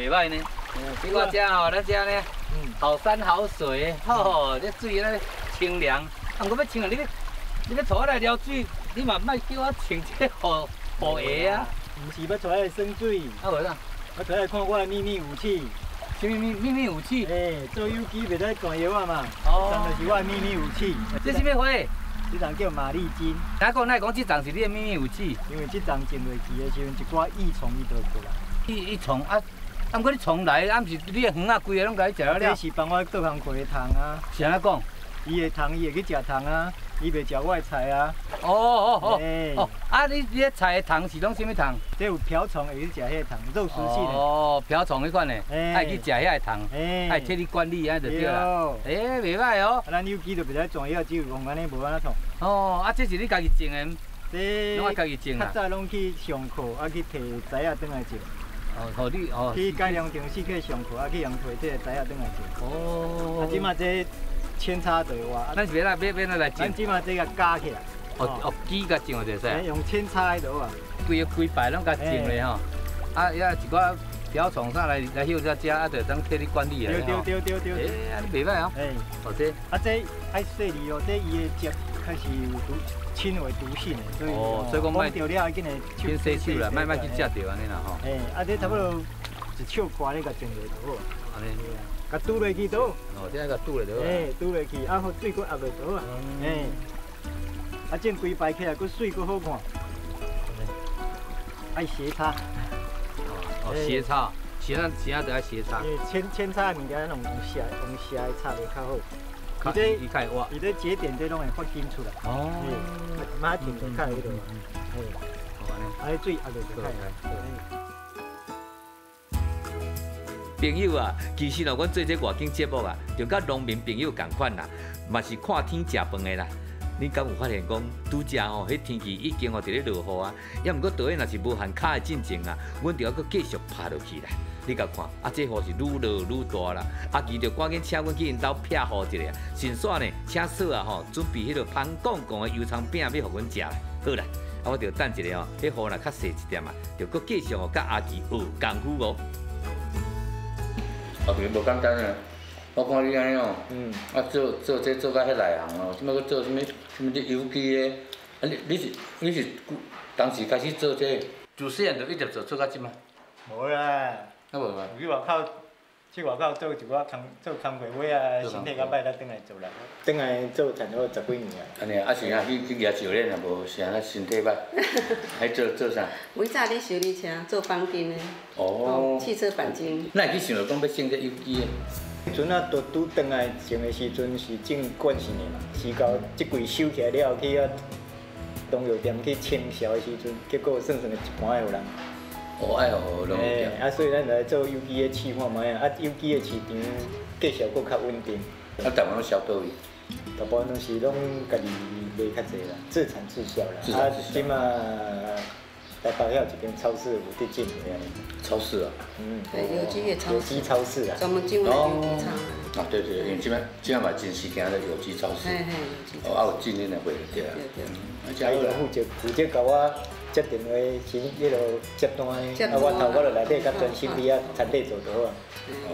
歹呢。比我遮吼，咱遮呢，好山好水，吼，这水咧清凉。啊，我要穿啊，你要你要带我来撩水，你嘛莫叫我穿这护护鞋啊。唔是要带来耍水，啊无啦，我带来看我的秘密武器。什么秘秘密武器？诶，做游击袂使弹药啊嘛。哦。这就是我的秘密武器。这什么花？这丛叫玛丽金。哪讲哪讲？这丛是你的秘密武器？因为这丛种落去的时阵，一寡益虫伊就过来。益益虫啊？啊，毋过你虫来，啊，毋是你的鱼啊，规个拢甲伊食了了。这是帮我倒行开的虫啊。是安怎讲？伊的虫，伊会去食虫啊。伊袂食我的菜啊！哦哦哦哦！啊，你你菜的虫是拢什么虫？这有瓢虫会去食迄个虫，肉食性的。哦，瓢虫迄款的，爱去食遐个虫，爱替你管理安就对啦。诶，袂歹哦。咱有机就袂使重要，只有用安尼无安怎创。哦，啊，这是你家己种的？这拢爱家己种啊。较早拢去上课，啊去摕材啊转来种。哦，好你哦。去改良城市去上课，啊去用摕这个台啊转来种。哦。啊，即马即。扦插对话，咱是要来要要来种。咱即马即个加起来，哦哦，机甲上就使。用扦插的哇，规个规排拢甲种咧吼。啊，也一寡瓢虫上来来休只食，啊，就当替你管理啊。对对对对对。哎，安尼袂歹哦。哎，好这。啊这爱细腻哦，这伊的汁开始有毒，轻微毒性的，所以哦，所以讲卖掉了，紧来先洗手啦，卖卖去食掉安尼啦吼。哎，啊这差不多一手瓜咧甲种落就好。安尼。甲拄落去倒，哦，这个拄落倒。哎，拄落去，啊，好水果压落倒啊。哎，啊，种规排起来，佫水佫好看。爱斜插。哦，斜插，其他其他都要斜插。扦扦插物件，用斜用斜的插会较好。伊这伊开哇，伊这节点这拢会发紧出来。哦。马上就开迄度。哎。好安尼。啊，水。朋友啊，其实呢，阮做这外景节目啊，就甲农民朋友共款啦，嘛是看天食饭的啦。你敢有发现讲，拄则吼，迄天气已经哦伫咧落雨啊，也毋过倒咧若是无限卡的进程啊，阮就要搁继续拍落去啦。你甲看，啊，这雨是愈落愈大啦。阿奇就赶紧请阮去因兜撇雨一下，顺续呢，请嫂啊吼，准备迄个香港港的油肠饼要互阮食啦。好啦，啊，我就等一下哦，迄雨若较细一点啊，就搁继续哦，甲阿奇学功夫哦。啊，其实无简单啊！我看你安尼哦，嗯啊做做这做甲遐内行哦，即摆搁做啥物啥物啲游击的，啊你你是你是当时开始做这，自细汉就一直做做到即摆？无啦，啊无嘛？去外口。去外口做一寡工做工课尾啊，身体较歹，才转来做啦。转来做差不多十几年啊。安尼啊，啊是啊，去去业修炼也无是安尼身体歹，还做做啥？每早咧修理车，做钣金的。哦。汽车钣金。那会去想着讲要升这有机的？迄阵啊，拄拄转来种的时阵是种惯性的嘛，是到即季收起来了去啊，农药店去清销的时阵，结果算算一半有人。哦，爱哦，农业。啊，所以咱来做有机的试看卖啊，啊，有机的市场价效果较稳定。啊，大部分拢销倒位？大部分拢是拢家己卖较济啦，自产自销啦。啊，即嘛超市有得进。超市啊？嗯。对，有机也超市。有机超市啊。专门进来有机场。啊，对对，因为即摆即摆嘛真是行咧有机超市。哦，啊有进恁的会对啊。对对。啊，加一个负责负责甲我。接电话，先迄落接单，啊，我头我落内底甲专心比啊，产地做倒啊，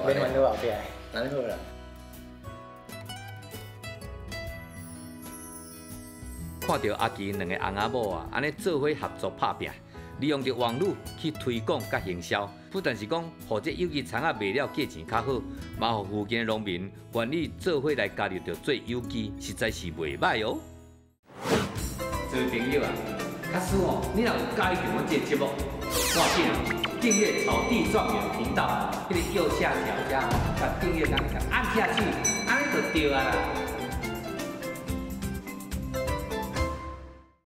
免烦恼后壁。安尼好啦。看到阿奇两个翁仔某啊，安尼做伙合作拍拼，利用着网络去推广甲营销，不但是讲，或者有机厂啊卖了价钱较好，嘛互附近的农民愿意做伙来加入着做有机，实在是袂歹哦。做朋友啊！假使哦，你若有介意我这节目，赶紧订阅草地状元频道，迄个右下角加哦，甲订阅按下去，安尼就对啊啦。